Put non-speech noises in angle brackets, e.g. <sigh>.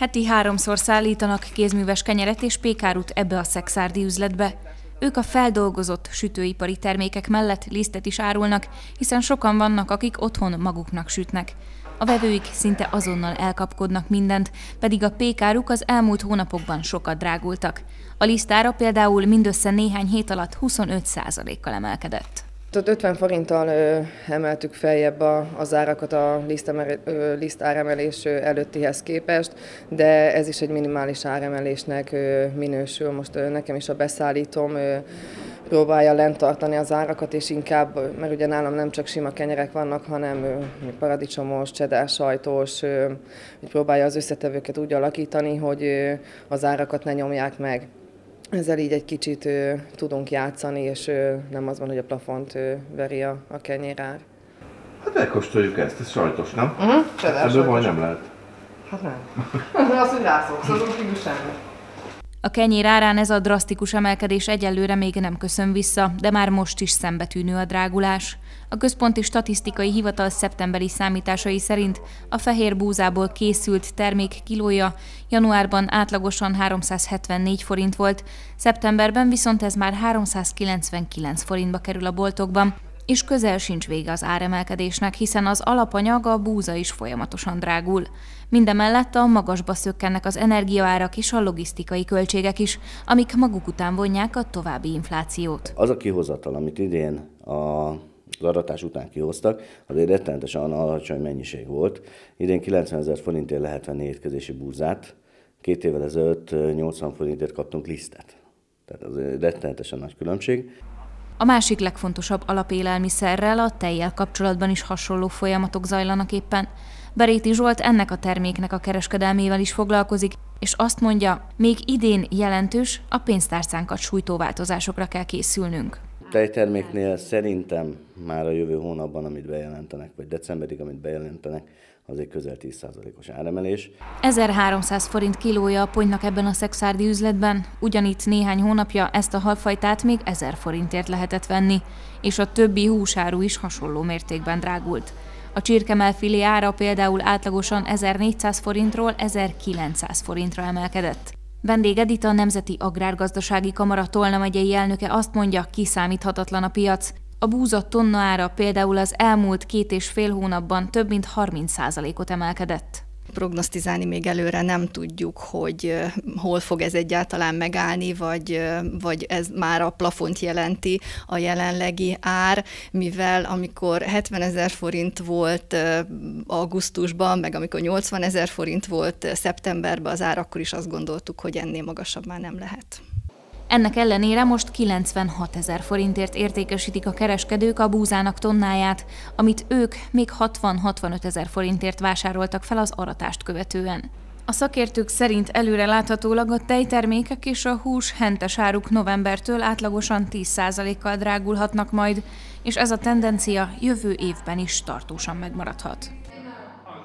Heti háromszor szállítanak kézműves kenyeret és pékárut ebbe a szexárdi üzletbe. Ők a feldolgozott sütőipari termékek mellett lisztet is árulnak, hiszen sokan vannak, akik otthon maguknak sütnek. A vevőik szinte azonnal elkapkodnak mindent, pedig a pékáruk az elmúlt hónapokban sokat drágultak. A lisztára például mindössze néhány hét alatt 25%-kal emelkedett. Ott 50 forinttal ö, emeltük feljebb a, az árakat a liszt áremelés előttihez képest, de ez is egy minimális áremelésnek ö, minősül. Most ö, nekem is a beszállítom ö, próbálja lent tartani az árakat, és inkább, mert ugye nálam nem csak sima kenyerek vannak, hanem ö, paradicsomos, csedár sajtos, ö, próbálja az összetevőket úgy alakítani, hogy ö, az árakat ne nyomják meg. Ezzel így egy kicsit ö, tudunk játszani, és ö, nem az van, hogy a plafont ö, veri a, a kenyérár. Hát megkóstoljuk ezt, ez sajtos, nem? Uh-huh, Ebből baj nem lehet. Hát nem. <laughs> az, hogy rászoksz, azon kívül semmi. A kenyér árán ez a drasztikus emelkedés egyelőre még nem köszön vissza, de már most is szembetűnő a drágulás. A Központi Statisztikai Hivatal szeptemberi számításai szerint a fehér búzából készült termék kilója januárban átlagosan 374 forint volt, szeptemberben viszont ez már 399 forintba kerül a boltokban, és közel sincs vége az áremelkedésnek, hiszen az alapanyag, a búza is folyamatosan drágul. Mindemellett a magasba szökkennek az energiaárak és a logisztikai költségek is, amik maguk után vonják a további inflációt. Az a kihozatal, amit idén a aratás után kihoztak, az egy rettenetesen alacsony mennyiség volt. Idén 90 ezer forintért lehet venni étkezési búzát, két évvel ezelőtt 80 forintért kaptunk lisztet. Tehát az rettenetesen nagy különbség. A másik legfontosabb alapélelmiszerrel, a tejjel kapcsolatban is hasonló folyamatok zajlanak éppen. Beréti Zsolt ennek a terméknek a kereskedelmével is foglalkozik, és azt mondja, még idén jelentős, a pénztárcánkat sújtó változásokra kell készülnünk. Tejterméknél szerintem már a jövő hónapban, amit bejelentenek, vagy decemberig, amit bejelentenek, az egy közel 10%-os áremelés. 1300 forint kilója a ponynak ebben a szexárdi üzletben, ugyanitt néhány hónapja ezt a halfajtát még 1000 forintért lehetett venni, és a többi húsáru is hasonló mértékben drágult. A csirkemelfilé ára például átlagosan 1400 forintról 1900 forintra emelkedett. Vendég Edita, a Nemzeti Agrárgazdasági Kamara Tolna megyei elnöke azt mondja, kiszámíthatatlan a piac. A búza tonna ára például az elmúlt két és fél hónapban több mint 30%-ot emelkedett prognosztizálni még előre nem tudjuk, hogy hol fog ez egyáltalán megállni, vagy, vagy ez már a plafont jelenti a jelenlegi ár, mivel amikor 70 ezer forint volt augusztusban, meg amikor 80 ezer forint volt szeptemberben az ár, akkor is azt gondoltuk, hogy ennél magasabb már nem lehet. Ennek ellenére most 96 ezer forintért értékesítik a kereskedők a búzának tonnáját, amit ők még 60-65 ezer forintért vásároltak fel az aratást követően. A szakértők szerint előre láthatólag a tejtermékek és a hús hentes áruk novembertől átlagosan 10%-kal drágulhatnak majd, és ez a tendencia jövő évben is tartósan megmaradhat.